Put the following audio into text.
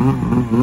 Mm-hmm.